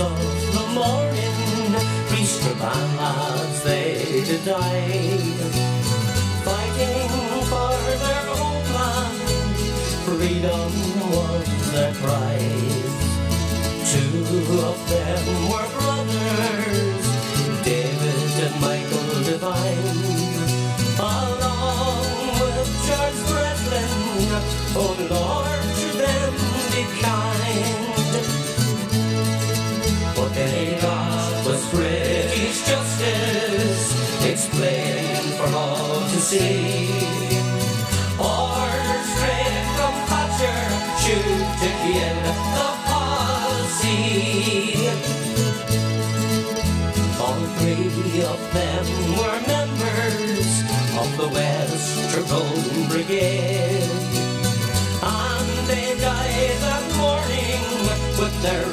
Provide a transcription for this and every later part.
hours of the morning, Easter ballads they to die, fighting for their homeland, freedom was their prize. Two of them were brothers, David and Michael Devine, along with Charles Breslin, oh Lord. To. Orders straight from Thatcher, shoot to kill the policy. All three of them were members of the Westerborn Brigade. And they died that morning with their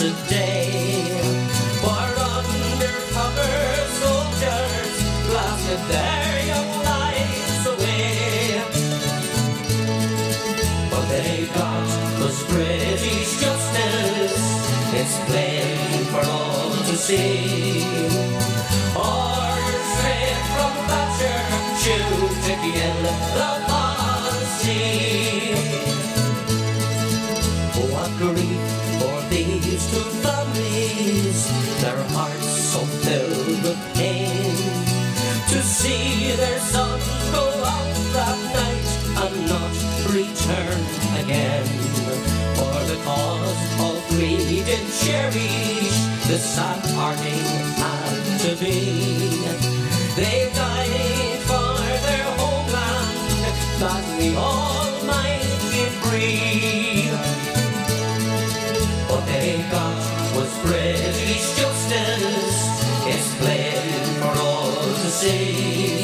accursed day. For undercover soldiers blasted their young lives away. They got justice. It's plain for all to see. Orders straight from Thatcher, shoot to their hearts so filled with pain. To see their son go out that night and not return again. For the cause all three did cherish, the sad parting had to be. They died for their homeland, that we all might be free. What they got was British. It's plain for all to see.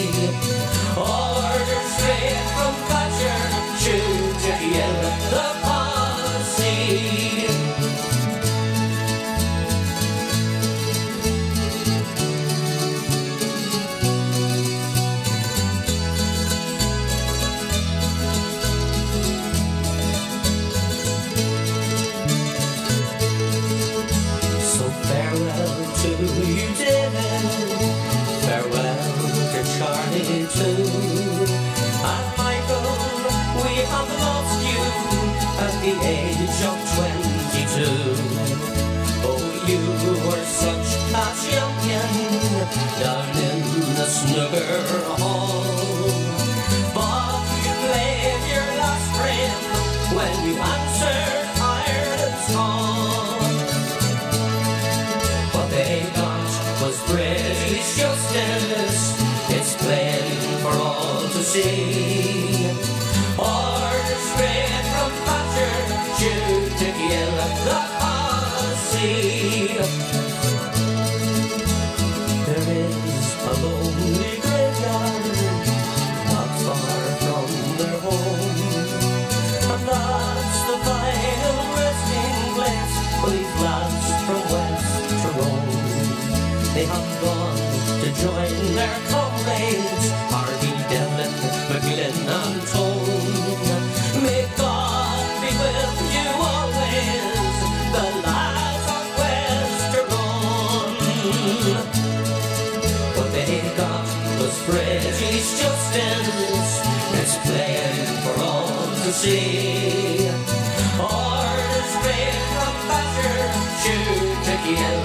Farewell to you, David. Farewell to Charlie too. And Michael, we have lost you at the age of twenty-two. Oh, you were such a champion down in the snooker hall. But you played your last friend when you answered Ireland's call. Justice. It's plain for all to see. Orders straight from Thatcher, shoot to kill the policy. There is a lonely graveyard not far from their home. And that's the final resting place for these lads from West Tyrone. They have gone to join their comrades, Harvey, Devlin, McGlynn and Tone. May God be with you always, the lads of West Tyrone. What they got was British justice. It's plain for all to see. Orders straight from Thatcher, shoot to kill